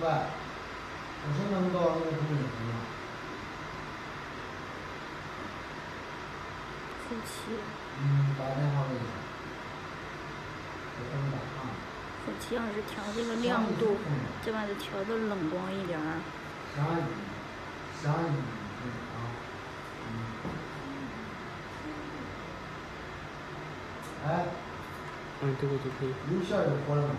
喂，我是能到吗？夫妻，嗯，打电话给你打啊。夫妻要是调这个亮度，再把它调的冷光一点儿。啥雨？哎。嗯，这个就可以。邮箱有活了吗？哦。